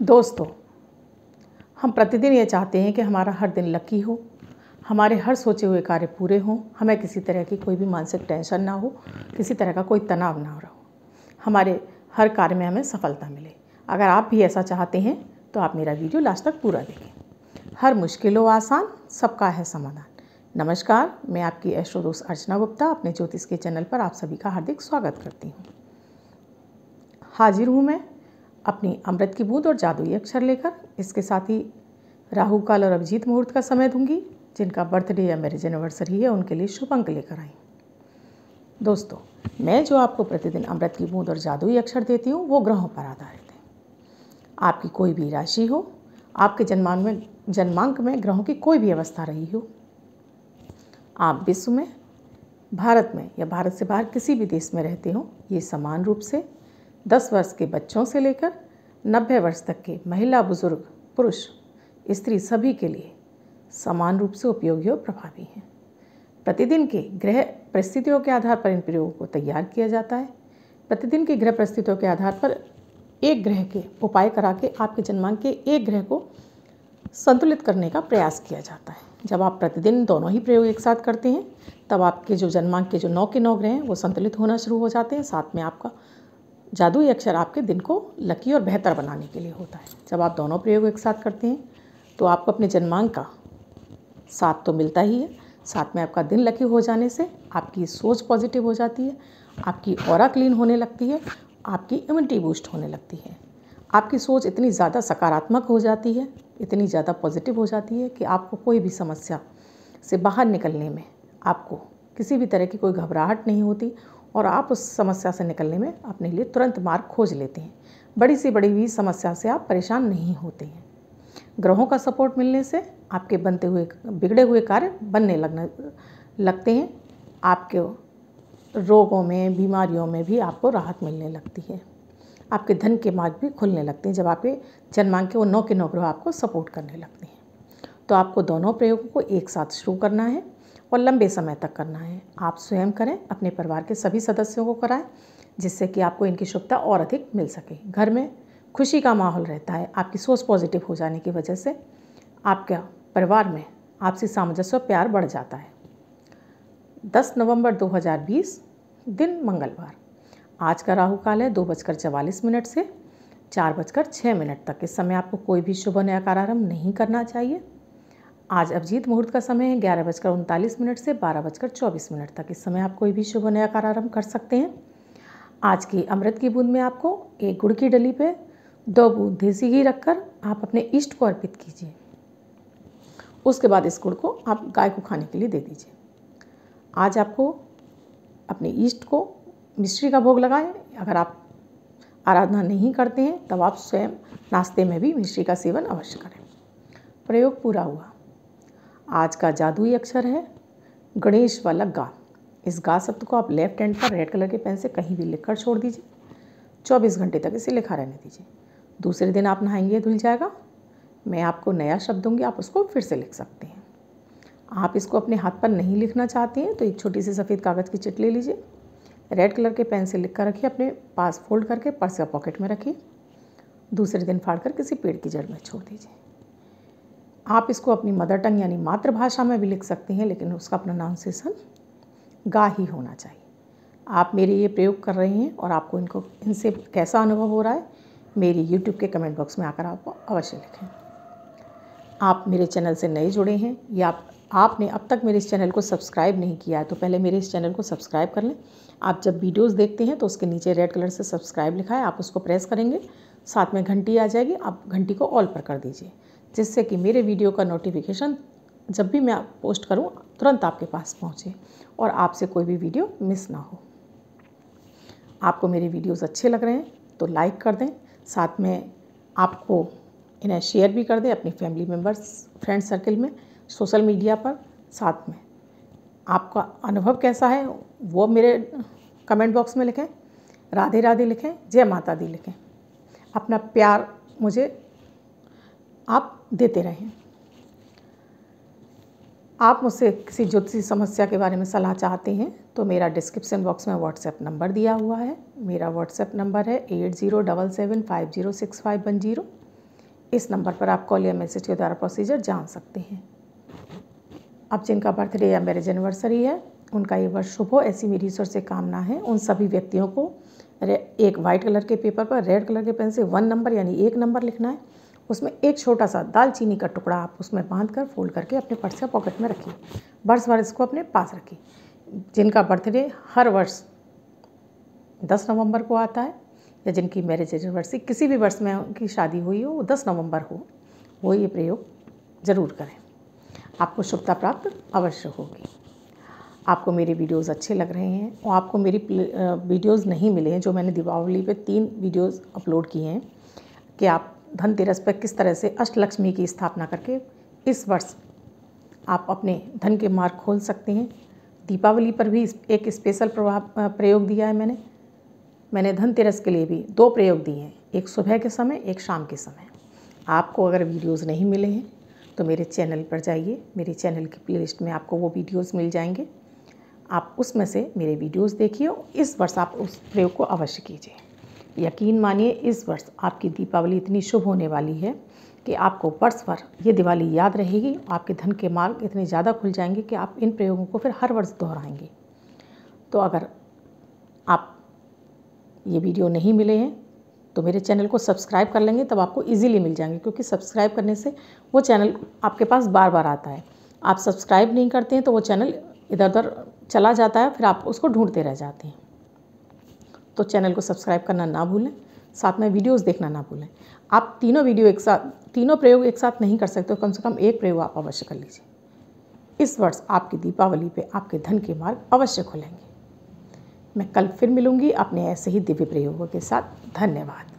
दोस्तों, हम प्रतिदिन ये चाहते हैं कि हमारा हर दिन लकी हो, हमारे हर सोचे हुए कार्य पूरे हों, हमें किसी तरह की कोई भी मानसिक टेंशन ना हो, किसी तरह का कोई तनाव ना हो हमारे हर कार्य में हमें सफलता मिले। अगर आप भी ऐसा चाहते हैं तो आप मेरा वीडियो लास्ट तक पूरा देखें। हर मुश्किल हो आसान, सबका है समाधान। नमस्कार, मैं आपकी एस्ट्रो दोस्त अर्चना गुप्ता, अपने ज्योतिष के चैनल पर आप सभी का हार्दिक स्वागत करती हूँ। हाजिर हूँ मैं अपनी अमृत की बूंद और जादुई अक्षर लेकर इसके साथ ही राहु काल और अभिजीत मुहूर्त का समय दूँगी, जिनका बर्थडे या मैरिज एनिवर्सरी है, उनके लिए शुभ अंक लेकर आई। दोस्तों, मैं जो आपको प्रतिदिन अमृत की बूंद और जादुई अक्षर देती हूँ, वो ग्रहों पर आधारित है। आपकी कोई भी राशि हो, आपके जन्मांक में जन्मांक में ग्रहों की कोई भी अवस्था रही हो, आप विश्व में, भारत में या भारत से बाहर किसी भी देश में रहते हो, ये समान रूप से दस वर्ष के बच्चों से लेकर नब्बे वर्ष तक के महिला, बुज़ुर्ग, पुरुष, स्त्री सभी के लिए समान रूप से उपयोगी और प्रभावी हैं। प्रतिदिन के ग्रह परिस्थितियों के आधार पर इन प्रयोगों को तैयार किया जाता है। प्रतिदिन की ग्रह परिस्थितियों के आधार पर एक ग्रह के उपाय करा के आपके जन्मांक के एक ग्रह को संतुलित करने का प्रयास किया जाता है। जब आप प्रतिदिन दोनों ही प्रयोग एक साथ करते हैं, तब आपके जो जन्मांक के जो नौ के नौ ग्रह हैं, वो संतुलित होना शुरू हो जाते हैं। साथ में आपका जादुई अक्षर आपके दिन को लकी और बेहतर बनाने के लिए होता है। जब आप दोनों प्रयोग एक साथ करते हैं तो आपको अपने जन्मांक का साथ तो मिलता ही है। साथ में आपका दिन लकी हो जाने से आपकी सोच पॉजिटिव हो जाती है, आपकी और क्लीन होने लगती है, आपकी इम्यूनिटी बूस्ट होने लगती है। आपकी सोच इतनी ज़्यादा सकारात्मक हो जाती है, इतनी ज़्यादा पॉजिटिव हो जाती है कि आपको कोई भी समस्या से बाहर निकलने में आपको किसी भी तरह की कोई घबराहट नहीं होती और आप उस समस्या से निकलने में अपने लिए तुरंत मार्ग खोज लेते हैं। बड़ी सी बड़ी हुई समस्या से आप परेशान नहीं होते हैं। ग्रहों का सपोर्ट मिलने से आपके बनते हुए, बिगड़े हुए कार्य बनने लगने, लगते हैं। आपके रोगों में, बीमारियों में भी आपको राहत मिलने लगती है। आपके धन के मार्ग भी खुलने लगते हैं, जब आपके जन्मांक के वो नौ के नौ ग्रह आपको सपोर्ट करने लगते हैं। तो आपको दोनों प्रयोगों को एक साथ शुरू करना है। और लंबे समय तक करना है। आप स्वयं करें, अपने परिवार के सभी सदस्यों को कराएँ, जिससे कि आपको इनकी शुभता और अधिक मिल सके। घर में खुशी का माहौल रहता है। आपकी सोच पॉजिटिव हो जाने की वजह से आपका परिवार में आपसी सामंजस्य और प्यार बढ़ जाता है। 10 नवंबर 2020 दिन मंगलवार। आज का राहु काल है दो बजकर चवालीस मिनट से, चार बजकर छः मिनट तक। इस समय आपको कोई भी शुभ नयाकारारंभ नहीं करना चाहिए। आज अभिजीत मुहूर्त का समय है, ग्यारह बजकर उनतालीस मिनट से बारह बजकर चौबीस मिनट तक। इस समय आप कोई भी शुभ नया आरंभ कर सकते हैं। आज की अमृत की बूंद में आपको एक गुड़ की डली पे दो बूंद देसी घी रखकर आप अपने इष्ट को अर्पित कीजिए। उसके बाद इस गुड़ को आप गाय को खाने के लिए दे दीजिए। आज आपको अपने ईष्ट को मिश्री का भोग लगाएँ। अगर आप आराधना नहीं करते हैं, तब आप स्वयं नाश्ते में भी मिश्री का सेवन अवश्य करें। प्रयोग पूरा हुआ। आज का जादुई अक्षर है गणेश वाला गा। इस गा शब्द को आप लेफ़्ट हैंड पर रेड कलर के पेन से कहीं भी लिखकर छोड़ दीजिए। चौबीस घंटे तक इसे लिखा रहने दीजिए। दूसरे दिन आप नहाएँगे, धुल जाएगा। मैं आपको नया शब्द दूँगी, आप उसको फिर से लिख सकते हैं। आप इसको अपने हाथ पर नहीं लिखना चाहते हैं तो एक छोटी सी सफ़ेद कागज़ की चिट ले लीजिए। रेड कलर के पेन से लिख कर रखिए, अपने पास फोल्ड करके, पर्स या पॉकेट में रखिए। दूसरे दिन फाड़ कर किसी पेड़ की जड़ में छोड़ दीजिए। आप इसको अपनी मदर टंग यानी मातृभाषा में भी लिख सकते हैं, लेकिन उसका प्रोनाउंसिएशन गा ही होना चाहिए। आप मेरे ये प्रयोग कर रहे हैं और आपको इनको, इनसे कैसा अनुभव हो रहा है, मेरी यूट्यूब के कमेंट बॉक्स में आकर आप अवश्य लिखें। आप मेरे चैनल से नए जुड़े हैं, या आप, आपने अब तक मेरे इस चैनल को सब्सक्राइब नहीं किया है तो पहले मेरे इस चैनल को सब्सक्राइब कर लें। आप जब वीडियोस देखते हैं तो उसके नीचे रेड कलर से सब्सक्राइब लिखा है, आप उसको प्रेस करेंगे, साथ में घंटी आ जाएगी, आप घंटी को ऑल पर कर दीजिए। जिससे कि मेरे वीडियो का नोटिफिकेशन जब भी मैं पोस्ट करूँ, तुरंत आपके पास पहुँचे और आपसे कोई भी वीडियो मिस ना हो। आपको मेरे वीडियोस अच्छे लग रहे हैं तो लाइक कर दें। साथ में आपको इन्हें शेयर भी कर दें अपनी फैमिली मेंबर्स फ्रेंड सर्कल में सोशल मीडिया पर। साथ में आपका अनुभव कैसा है, वो मेरे कमेंट बॉक्स में लिखें। राधे राधे लिखें, जय माता दी लिखें। अपना प्यार मुझे आप देते रहें। आप मुझसे किसी ज्योतिषी समस्या के बारे में सलाह चाहते हैं तो मेरा डिस्क्रिप्शन बॉक्स में व्हाट्सएप नंबर दिया हुआ है। मेरा व्हाट्सएप नंबर है eight zero double seven five zero six five one zero इस नंबर पर आप कॉल या मैसेज के द्वारा प्रोसीजर जान सकते हैं। अब जिनका बर्थडे या मैरिज एनिवर्सरी है, उनका ये वर्ष शुभ हो, ऐसी मेरी ईश्वर से कामना है। उन सभी व्यक्तियों को एक वाइट कलर के पेपर पर रेड कलर के पेन से वन नंबर यानी एक नंबर लिखना है। उसमें एक छोटा सा दालचीनी का टुकड़ा आप उसमें बाँध कर फोल्ड करके अपने पर्स या पॉकेट में रखिए। वर्ष भर इसको अपने पास रखिए। जिनका बर्थडे हर वर्ष दस नवंबर को आता है या जिनकी मैरिज एनिवर्सरी किसी भी वर्ष में उनकी शादी हुई हो, वो दस नवंबर हो, वो ये प्रयोग ज़रूर करें। आपको शुभता प्राप्त अवश्य होगी। आपको मेरे वीडियोस अच्छे लग रहे हैं और आपको मेरी वीडियोस नहीं मिले हैं, जो मैंने दीपावली पे तीन वीडियोस अपलोड किए हैं, कि आप धनतेरस पर किस तरह से अष्टलक्ष्मी की स्थापना करके इस वर्ष आप अपने धन के मार्ग खोल सकते हैं। दीपावली पर भी एक स्पेशल प्रभाव प्रयोग दिया है मैंने। मैंने धनतेरस के लिए भी दो प्रयोग दिए हैं। एक सुबह के समय, एक शाम के समय। आपको अगर वीडियोस नहीं मिले हैं तो मेरे चैनल पर जाइए। मेरे चैनल की प्लेलिस्ट में आपको वो वीडियोस मिल जाएँगे। आप उसमें से मेरे वीडियोस देखिए इस वर्ष आप उस प्रयोग को अवश्य कीजिए। यकीन मानिए, इस वर्ष आपकी दीपावली इतनी शुभ होने वाली है कि आपको वर्ष भर ये दिवाली याद रहेगी। आपके धन के मार्ग इतने ज़्यादा खुल जाएँगे कि आप इन प्रयोगों को फिर हर वर्ष दोहराएँगे। तो अगर आप ये वीडियो नहीं मिले हैं तो मेरे चैनल को सब्सक्राइब कर लेंगे, तब आपको इजीली मिल जाएँगे, क्योंकि सब्सक्राइब करने से वो चैनल आपके पास बार बार आता है। आप सब्सक्राइब नहीं करते हैं तो वो चैनल इधर उधर चला जाता है, फिर आप उसको ढूंढते रह जाते हैं। तो चैनल को सब्सक्राइब करना ना भूलें, साथ में वीडियोस देखना ना भूलें। आप तीनों वीडियो एक साथ, तीनों प्रयोग एक साथ नहीं कर सकते, कम से कम एक प्रयोग आप अवश्य कर लीजिए। इस वर्ष आपकी दीपावली पे आपके धन के मार्ग अवश्य खुलेंगे। मैं कल फिर मिलूँगी अपने ऐसे ही दिव्य प्रयोगों के साथ। धन्यवाद।